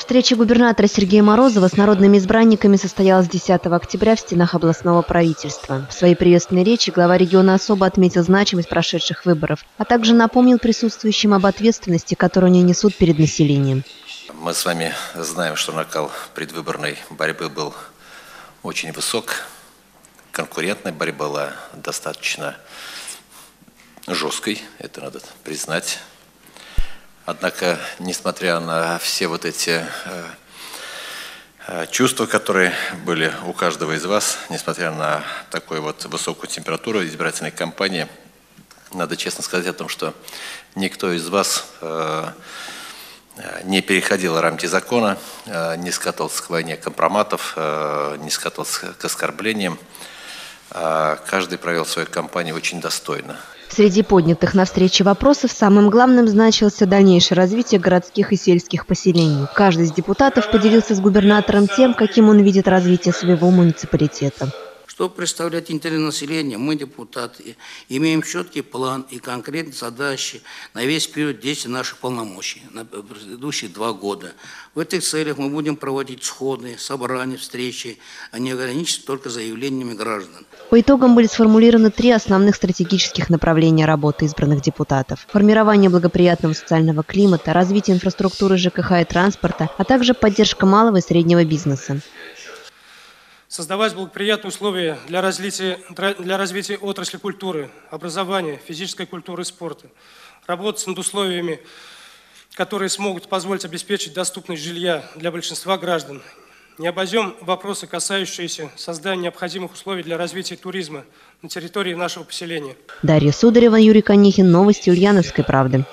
Встреча губернатора Сергея Морозова с народными избранниками состоялась 10 октября в стенах областного правительства. В своей приветственной речи глава региона особо отметил значимость прошедших выборов, а также напомнил присутствующим об ответственности, которую они несут перед населением. Мы с вами знаем, что накал предвыборной борьбы был очень высок. Конкурентная борьба была достаточно жесткой, это надо признать. Однако, несмотря на все вот эти э, э, чувства, которые были у каждого из вас, несмотря на такую вот высокую температуру избирательной кампании, надо честно сказать о том, что никто из вас э, не переходил рамки закона, не скатывался к войне компроматов, не скатывался к оскорблениям. Каждый провел свою кампанию очень достойно. Среди поднятых на встрече вопросов самым главным значился дальнейшее развитие городских и сельских поселений. Каждый из депутатов поделился с губернатором тем, каким он видит развитие своего муниципалитета. Чтобы представлять интерес населения, мы, депутаты, имеем четкий план и конкретные задачи на весь период действия наших полномочий, на предыдущие два года. В этих целях мы будем проводить сходы, собрания, встречи, а не ограничиться только заявлениями граждан. По итогам были сформулированы три основных стратегических направления работы избранных депутатов. Формирование благоприятного социального климата, развитие инфраструктуры ЖКХ и транспорта, а также поддержка малого и среднего бизнеса создавать благоприятные условия для развития, для развития отрасли культуры, образования, физической культуры и спорта, работать над условиями, которые смогут позволить обеспечить доступность жилья для большинства граждан. Не обойдем вопросы, касающиеся создания необходимых условий для развития туризма на территории нашего поселения. Дарья Сударева, Юрий Конихин. Новости Ульяновской правды.